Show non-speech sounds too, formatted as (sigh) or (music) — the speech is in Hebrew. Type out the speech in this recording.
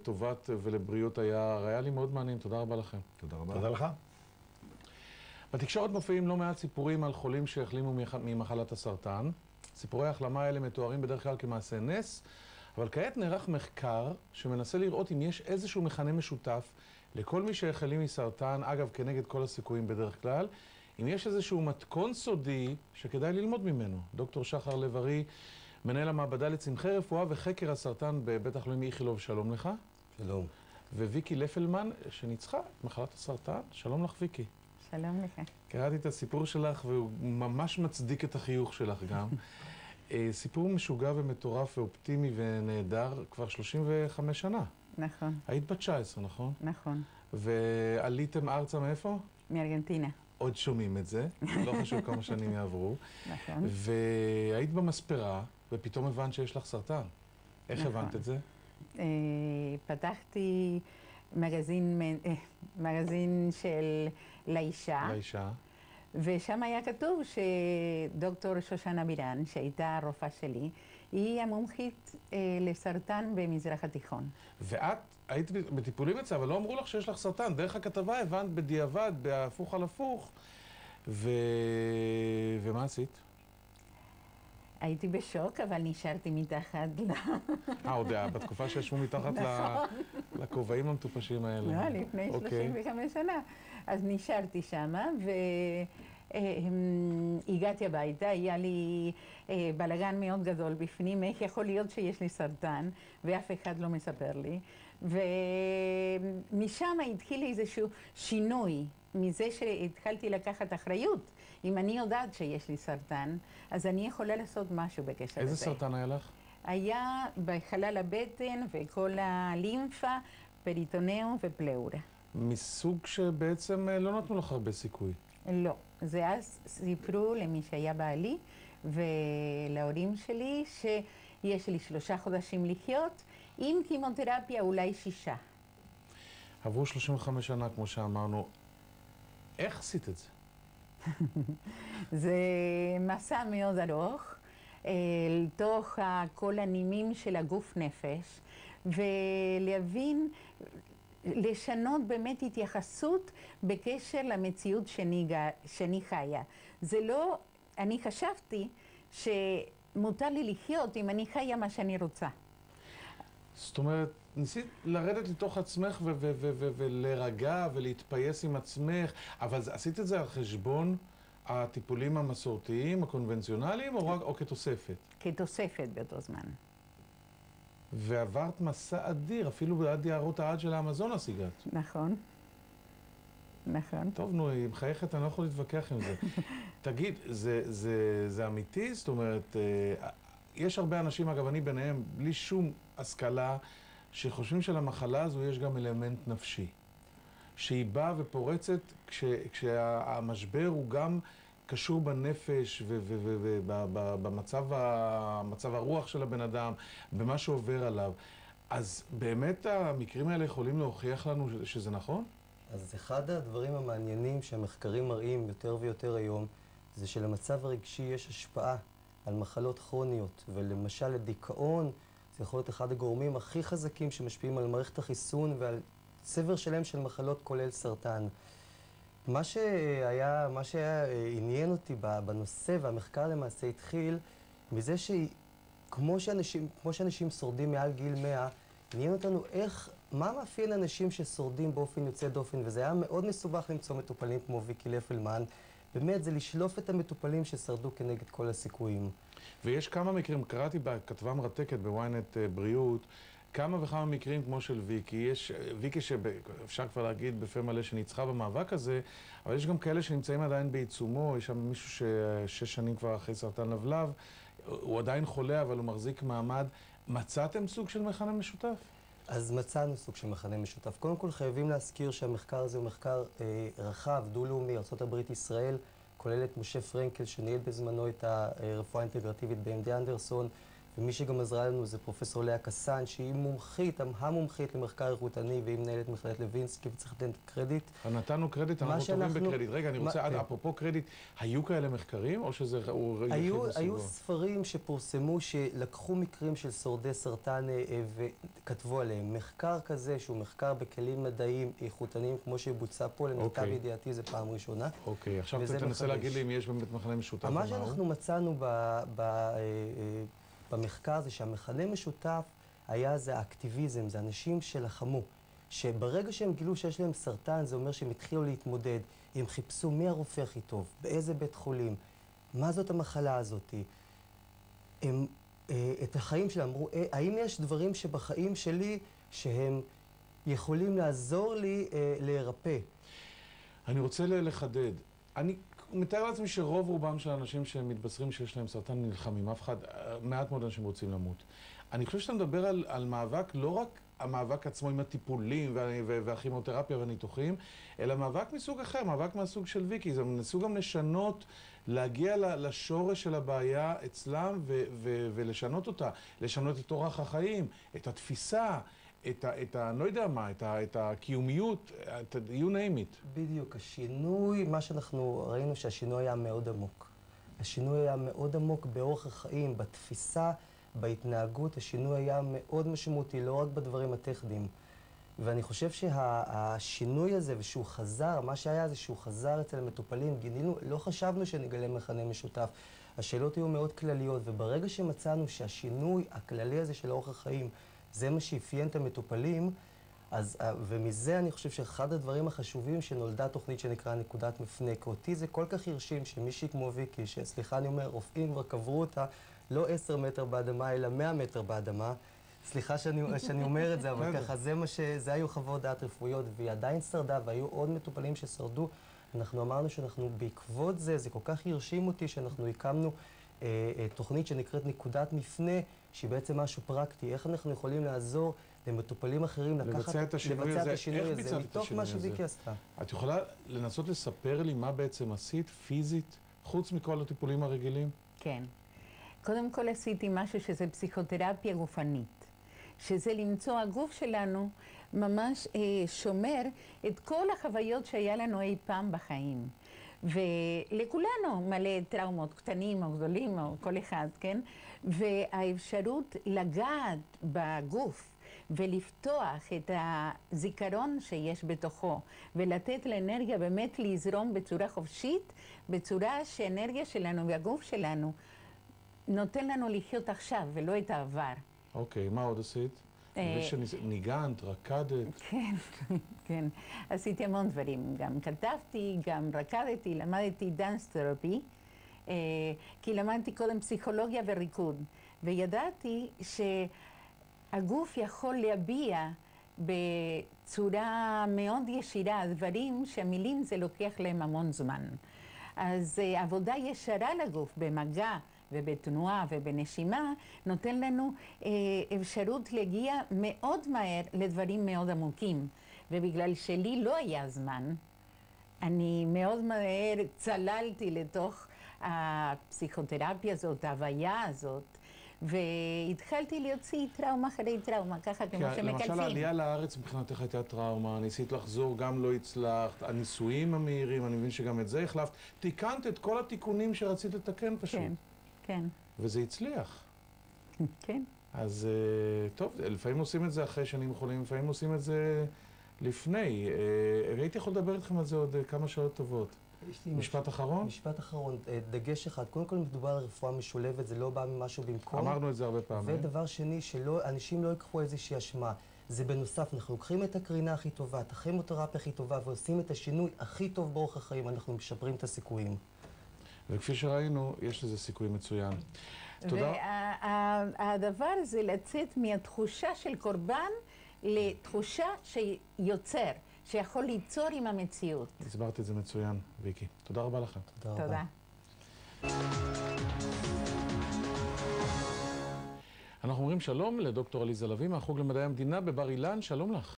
לטובת ולבריאות היער. היה לי מאוד מעניין, תודה רבה לכם. תודה רבה. תודה לך. בתקשורת מופיעים לא מעט סיפורים על חולים שהחלימו ממחלת הסרטן. סיפורי ההחלמה האלה מתוארים בדרך כלל כמעשה נס, אבל כעת נערך מחקר שמנסה לראות אם יש איזשהו מכנה משותף לכל מי שהחלים מסרטן, אגב, כנגד כל הסיכויים בדרך כלל, אם יש איזשהו מתכון סודי שכדאי ללמוד ממנו. דוקטור שחר לב-ארי, מנהל המעבדה לצמחי רפואה וחקר הסרטן בבית החולים איכילוב, שלום לך. שלום. וויקי לפלמן, שניצחה את מחלת הסרטן, שלום לך ויקי. שלום לך. קראתי את הסיפור שלך והוא ממש מצדיק את החיוך שלך גם. (laughs) אה, סיפור משוגע ומטורף ואופטימי ונהדר כבר 35 שנה. נכון. היית בת 19, נכון? נכון. ועליתם ארצה מאיפה? מארגנטינה. עוד שומעים את זה, לא חשוב כמה שנים יעברו. נכון. והיית במספרה, ופתאום הבנת שיש לך סרטן. איך נכון. הבנת את זה? אה, פתחתי מגזין, אה, מגזין של לאישה, לאישה. ושם היה כתוב שדוקטור שושנה בירן, שהייתה הרופאה שלי, היא המומחית אה, לסרטן במזרח התיכון. ואת היית בטיפולים אצלה, אבל לא אמרו לך שיש לך סרטן. דרך הכתבה הבנת בדיעבד, בהפוך על הפוך. ו... ומה עשית? הייתי בשוק, אבל נשארתי מתחת ל... אה, עוד היה, בתקופה שישבו מתחת נכון. לכובעים המטופשים האלה. לא, לפני אוקיי. 35 שנה. אז נשארתי שמה, והגעתי הביתה, היה לי אה, בלאגן מאוד גדול בפנים, איך יכול להיות שיש לי סרטן, ואף אחד לא מספר לי. ומשם התחיל איזשהו שינוי, מזה שהתחלתי לקחת אחריות. אם אני יודעת שיש לי סרטן, אז אני יכולה לעשות משהו בקשר לזה. איזה סרטן היה לך? היה בחלל הבטן וכל הלימפה, פריטונאום ופלאורה. מסוג שבעצם אה, לא נתנו לך הרבה סיכוי. לא, זה אז סיפרו למי שהיה בעלי ולהורים שלי שיש לי שלושה חודשים לחיות, עם כימותרפיה אולי שישה. עברו 35 שנה, כמו שאמרנו. איך עשית את זה? זה מסע מאוד ארוך, אה, אל תוך ה- כל הנימים של הגוף נפש, ולהבין, לשנות באמת התייחסות בקשר למציאות שאני, שאני חיה. זה לא, אני חשבתי שמותר לי לחיות אם אני חיה מה שאני רוצה. זאת אומרת, ניסית לרדת לתוך עצמך ולהירגע ולהתפייס עם עצמך, אבל עשית את זה על חשבון הטיפולים המסורתיים, הקונבנציונליים, או, רק, או כתוספת? כתוספת באותו זמן. ועברת מסע אדיר, אפילו עד יערות העד של האמזונס הגעת. נכון. נכון. טוב, נו, היא מחייכת, אני לא יכול להתווכח עם זה. (laughs) תגיד, זה, זה, זה אמיתי? זאת אומרת, אה, יש הרבה אנשים, אגב, אני ביניהם, בלי שום השכלה, שחושבים שלמחלה הזו יש גם אלמנט נפשי. שהיא באה ופורצת כש, כשהמשבר הוא גם קשור בנפש ובמצב מצב הרוח של הבן אדם, במה שעובר עליו. אז באמת המקרים האלה יכולים להוכיח לנו שזה נכון? אז אחד הדברים המעניינים שהמחקרים מראים יותר ויותר היום, זה שלמצב הרגשי יש השפעה על מחלות כרוניות, ולמשל לדיכאון, זה יכול להיות אחד הגורמים הכי חזקים שמשפיעים על מערכת החיסון ועל צבר שלם של מחלות, כולל סרטן. מה שהיה, מה שעניין אותי בנושא, והמחקר למעשה התחיל, מזה שכמו שאנשים, שאנשים שורדים מעל גיל 100, עניין אותנו איך, מה מאפיין אנשים ששורדים באופן יוצא דופן, וזה היה מאוד מסובך למצוא מטופלים כמו ויקי לפלמן. באמת, זה לשלוף את המטופלים ששרדו כנגד כל הסיכויים. ויש כמה מקרים, קראתי בכתבה מרתקת בוויינט בריאות, כמה וכמה מקרים כמו של ויקי. יש ויקי שאפשר כבר להגיד בפה מלא שניצחה במאבק הזה, אבל יש גם כאלה שנמצאים עדיין בעיצומו, יש שם מישהו ששש שנים כבר אחרי סרטן לבלב, הוא עדיין חולה אבל הוא מחזיק מעמד. מצאתם סוג של מכנה משותף? אז מצאנו סוג של מכנה משותף. קודם כל חייבים להזכיר שהמחקר הזה הוא מחקר אה, רחב, דו-לאומי, ארה"ב-ישראל, כולל את משה פרנקל שניהל בזמנו את הרפואה האינטגרטיבית ב-MD אנדרסון, ומי שגם עזרה לנו זה פרופסור לאה קסן, שהיא מומחית, המומחית למחקר איכותני, והיא מנהלת מכללת לוינסקי, וצריך לתת קרדיט. נתנו קרדיט, אנחנו טובים בקרדיט. רגע, אני רוצה, עד אפרופו קרדיט, היו כאלה מחקרים, או שזה הוא יחיד היו, היו ספרים שפורסמו, שלקחו מקרים של שורדי סרטן וכתבו עליהם. מחקר כזה, שהוא מחקר בכלים מדעיים איכותניים, כמו שבוצע פה, למיטב אוקיי. ידיעתי, זה פעם ראשונה. אוקיי, עכשיו תנסה להגיד לי אם יש באמת מכנה משותף. מה שאנחנו מצאנו ב... ב במחקר זה שהמכנה משותף היה זה האקטיביזם, זה אנשים שלחמו. שברגע שהם גילו שיש להם סרטן, זה אומר שהם התחילו להתמודד. הם חיפשו מי הרופא הכי טוב, באיזה בית חולים, מה זאת המחלה הזאת. הם, אה, את החיים שלהם אמרו, אה, האם יש דברים שבחיים שלי שהם יכולים לעזור לי אה, להירפא? אני רוצה לחדד. אני מתאר לעצמי שרוב רובם של האנשים שמתבשרים שיש להם סרטן נלחמים, אף אחד, מעט מאוד אנשים רוצים למות. אני חושב שאתה מדבר על, על מאבק, לא רק המאבק עצמו עם הטיפולים והכימותרפיה והניתוחים, אלא מאבק מסוג אחר, מאבק מהסוג של ויקי. זה ניסו גם לשנות, להגיע לשורש של הבעיה אצלם ולשנות אותה, לשנות את אורח החיים, את התפיסה. את ה... את ה... לא יודע מה, את, ה, את הקיומיות, את ה... you name it. בדיוק. השינוי, מה שאנחנו ראינו שהשינוי היה מאוד עמוק. השינוי היה מאוד עמוק באורח החיים, בתפיסה, בהתנהגות. השינוי היה מאוד משמעותי, לא רק בדברים הטכניים. ואני חושב שהשינוי שה... הזה, ושהוא חזר, מה שהיה זה שהוא חזר אצל המטופלים, גינינו, לא חשבנו שנגלה מכנה משותף. השאלות היו מאוד כלליות, וברגע שמצאנו שהשינוי הכללי הזה של אורח החיים זה מה שאפיין את המטופלים, אז, אה, ומזה אני חושב שאחד הדברים החשובים שנולדה תוכנית שנקרא נקודת מפנה, כי אותי זה כל כך הרשים שמישהי כמו ויקי, שסליחה אני אומר, רופאים כבר קברו אותה לא עשר מטר באדמה, אלא מאה מטר באדמה. סליחה שאני, שאני אומר את זה, אבל ככה, זה מה ש... זה היו חוות דעת רפואיות, והיא עדיין שרדה, והיו עוד מטופלים ששרדו. אנחנו אמרנו שאנחנו, בעקבות זה, זה כל כך הרשים אותי, שאנחנו הקמנו אה, אה, תוכנית שנקראת נקודת מפנה, שהיא בעצם משהו פרקטי. איך אנחנו יכולים לעזור למטופלים אחרים לקחת... לבצע את השינוי הזה. השינוי איך ביצעת את השינוי הזה? מתוך מה שוויקי עשתה. את יכולה לנסות לספר לי מה בעצם עשית פיזית, חוץ מכל הטיפולים הרגילים? כן. קודם כל עשיתי משהו שזה פסיכותרפיה גופנית. שזה למצוא הגוף שלנו ממש אה, שומר את כל החוויות שהיה לנו אי פעם בחיים. ולכולנו מלא טראומות, קטנים או גדולים או כל אחד, כן? והאפשרות לגעת בגוף ולפתוח את הזיכרון שיש בתוכו ולתת לאנרגיה באמת לזרום בצורה חופשית, בצורה שהאנרגיה שלנו והגוף שלנו נותן לנו לחיות עכשיו ולא את העבר. אוקיי, מה עוד עשית? אה, ניגנת, רקדת. כן, (laughs) כן. עשיתי המון דברים. גם כתבתי, גם רקדתי, למדתי דאנס תרפי, אה, כי למדתי קודם פסיכולוגיה וריקוד. וידעתי שהגוף יכול להביע בצורה מאוד ישירה דברים שהמילים זה לוקח להם המון זמן. אז אה, עבודה ישרה לגוף, במגע. ובתנועה ובנשימה, נותן לנו אה, אפשרות להגיע מאוד מהר לדברים מאוד עמוקים. ובגלל שלי לא היה זמן, אני מאוד מהר צללתי לתוך הפסיכותרפיה הזאת, ההוויה הזאת, והתחלתי להוציא טראומה אחרי טראומה, ככה כמו שמקלפים. למשל, העלייה לארץ מבחינתך הייתה טראומה, ניסית לחזור, גם לא הצלחת, הנישואים המהירים, אני מבין שגם את זה החלפת. תיקנת את כל התיקונים שרצית לתקן פשוט. כן. כן. וזה הצליח. (laughs) כן. אז אה, טוב, לפעמים עושים את זה אחרי שנים חולים, לפעמים עושים את זה לפני. אה, הייתי יכול לדבר איתכם על זה עוד אה, כמה שעות טובות. משפט אחרון? משפט אחרון, דגש אחד. קודם כל מדובר על רפואה משולבת, זה לא בא ממשהו במקום. אמרנו את זה הרבה פעמים. ודבר שני, שאנשים לא ייקחו איזושהי אשמה. זה בנוסף, אנחנו לוקחים את הקרינה הכי טובה, את הכימותרפיה הכי טובה, ועושים את השינוי הכי טוב באורח החיים, אנחנו משפרים את הסיכויים. וכפי שראינו, יש לזה סיכוי מצוין. תודה. והדבר זה לצאת מהתחושה של קורבן לתחושה שיוצר, שיכול ליצור עם המציאות. הסברת את זה מצוין, ויקי. תודה רבה לכם. תודה. תודה. אנחנו אומרים שלום לדוקטור עליזה לביא מהחוג למדעי המדינה בבר אילן, שלום לך.